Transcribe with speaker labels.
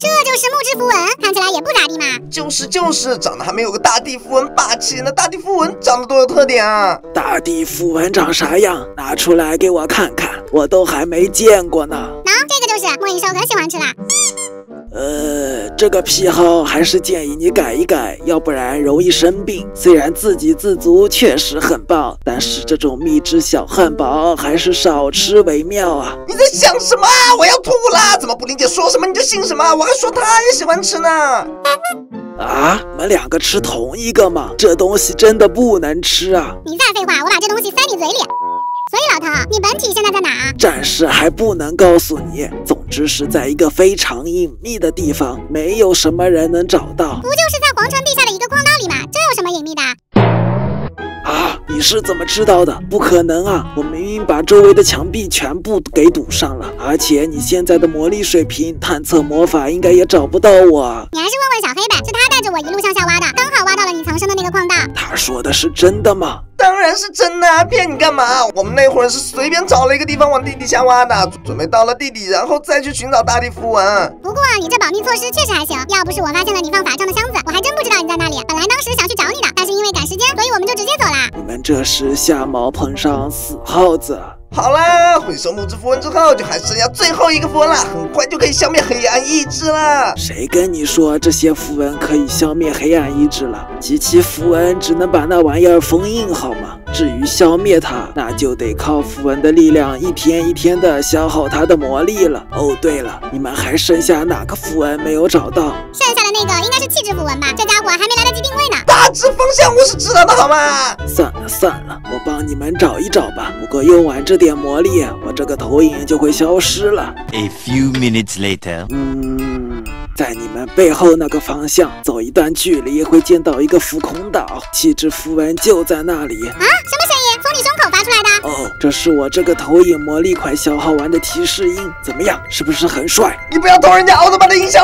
Speaker 1: 这就是木质符文，看起来也不咋地嘛。
Speaker 2: 就是就是，长得还没有个大地符文霸气呢。大地符文长得多有特点啊！
Speaker 3: 大地符文长啥样？拿出来给我看看，我都还没见过呢。
Speaker 1: 喏，这个就是莫影兽可喜欢吃了。
Speaker 3: 呃，这个癖好还是建议你改一改，要不然容易生病。虽然自给自足确实很棒，但是这种秘制小汉堡还是少吃为妙啊！
Speaker 2: 你在想什么？我要吐了！怎么布林姐说什么你就信什么？我还说他也喜欢吃呢。
Speaker 3: 啊，你们两个吃同一个吗？这东西真的不能吃啊！
Speaker 1: 你再废话，我把这东西塞你嘴里。所以老头，你本体现在在哪？
Speaker 3: 暂时还不能告诉你。总之是在一个非常隐秘的地方，没有什么人能找到。
Speaker 1: 不就是在皇城地下的一个矿道里吗？这有什么隐秘的？
Speaker 3: 啊，你是怎么知道的？不可能啊！我明明把周围的墙壁全部给堵上了，而且你现在的魔力水平，探测魔法应该也找不到我。
Speaker 1: 你还是问问小黑吧，是他带着我一路向下挖的，刚好挖到了你藏身的那个矿道。
Speaker 3: 他说的是真的吗？
Speaker 2: 当然是真的啊！骗你干嘛？我们那会儿是随便找了一个地方往地底下挖的，准备到了地底，然后再去寻找大地符文。
Speaker 1: 不过你这保密措施确实还行，要不是我发现了你放法杖的箱子，我还真不知道你在那里。本来当时想去找你的，但是因为赶时间，所以我们就直接走了。
Speaker 3: 你们这是下毛碰上死耗子。
Speaker 2: 好啦，回收木质符文之后，就还剩下最后一个符文了，很快就可以消灭黑暗意志了。
Speaker 3: 谁跟你说这些符文可以消灭黑暗意志了？集齐符文只能把那玩意儿封印，好吗？至于消灭它，那就得靠符文的力量，一天一天的消耗它的魔力了。哦，对了，你们还剩下哪个符文没有找到？
Speaker 1: 剩下的那个应该是气质符文吧？这家伙还没来得及定位呢。
Speaker 2: 大致方向我是知道的，好吗？
Speaker 3: 算了算了，我帮你们找一找吧。不过用完这点魔力，我这个投影就会消失了。
Speaker 4: A few minutes later，
Speaker 3: 嗯，在你们背后那个方向走一段距离，会见到一个浮空岛，气质符文就在那里。
Speaker 1: 啊？什么声音？从你胸口发出来的？
Speaker 3: 哦，这是我这个投影魔力快消耗完的提示音。怎么样？是不是很帅？
Speaker 2: 你不要偷人家奥特曼的音效